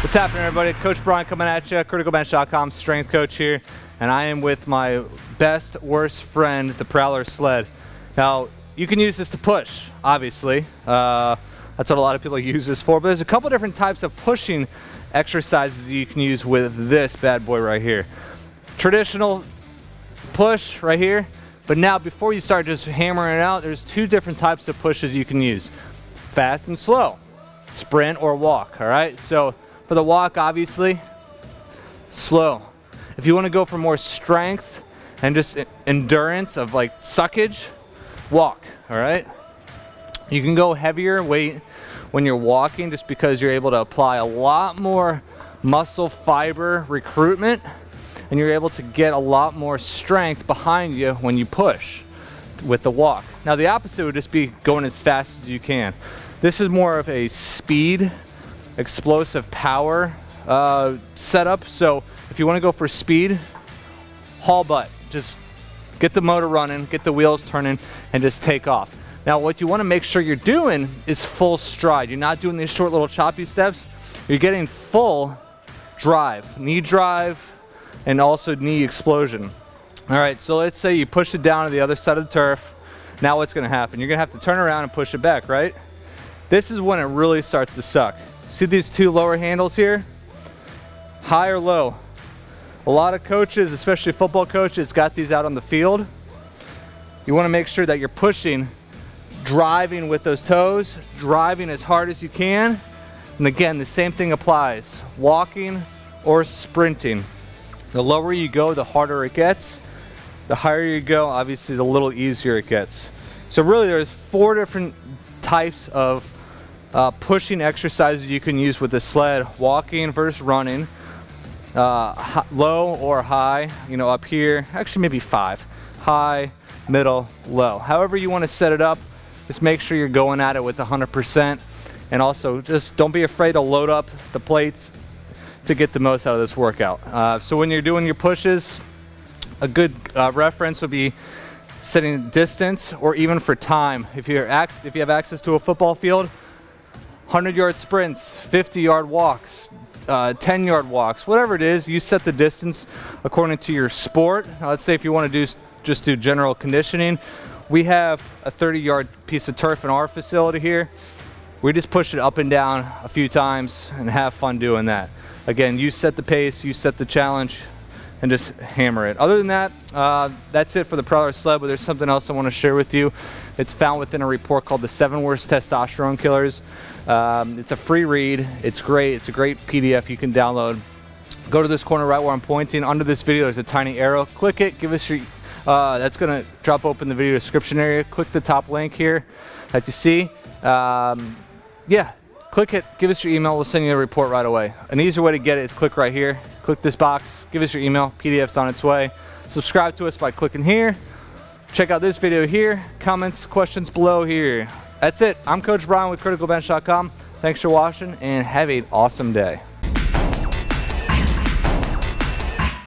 What's happening, everybody? Coach Brian coming at you, criticalbench.com strength coach here, and I am with my best, worst friend, the Prowler sled. Now, you can use this to push, obviously. Uh, that's what a lot of people use this for, but there's a couple different types of pushing exercises you can use with this bad boy right here. Traditional push right here, but now before you start just hammering it out, there's two different types of pushes you can use. Fast and slow, sprint or walk, all right? So for the walk, obviously, slow. If you want to go for more strength and just endurance of like suckage, walk, all right? You can go heavier weight when you're walking just because you're able to apply a lot more muscle fiber recruitment and you're able to get a lot more strength behind you when you push with the walk. Now the opposite would just be going as fast as you can. This is more of a speed explosive power uh, setup. So if you want to go for speed, haul butt. Just get the motor running, get the wheels turning, and just take off. Now what you want to make sure you're doing is full stride. You're not doing these short little choppy steps. You're getting full drive, knee drive, and also knee explosion. All right, so let's say you push it down to the other side of the turf. Now what's gonna happen? You're gonna have to turn around and push it back, right? This is when it really starts to suck. See these two lower handles here? High or low? A lot of coaches, especially football coaches, got these out on the field. You wanna make sure that you're pushing, driving with those toes, driving as hard as you can. And again, the same thing applies, walking or sprinting. The lower you go, the harder it gets. The higher you go, obviously the little easier it gets. So really there's four different types of uh, pushing exercises you can use with the sled, walking versus running, uh, low or high, you know, up here, actually maybe five, high, middle, low. However you want to set it up, just make sure you're going at it with 100% and also just don't be afraid to load up the plates to get the most out of this workout. Uh, so when you're doing your pushes, a good uh, reference would be setting distance or even for time. If, you're if you have access to a football field, 100 yard sprints, 50 yard walks, uh, 10 yard walks, whatever it is, you set the distance according to your sport. Now, let's say if you want to do just do general conditioning, we have a 30 yard piece of turf in our facility here. We just push it up and down a few times and have fun doing that. Again, you set the pace, you set the challenge, and just hammer it. Other than that, uh, that's it for the Prowler sled, but there's something else I want to share with you. It's found within a report called the seven worst testosterone killers. Um, it's a free read. It's great. It's a great PDF you can download. Go to this corner right where I'm pointing. Under this video, there's a tiny arrow. Click it. Give us your, uh, that's to drop open the video description area. Click the top link here that you see. Um, yeah, click it, give us your email, we'll send you a report right away. An easier way to get it is click right here. Click this box, give us your email, PDF's on its way. Subscribe to us by clicking here. Check out this video here, comments, questions below here. That's it. I'm Coach Brian with CriticalBench.com. Thanks for watching and have an awesome day.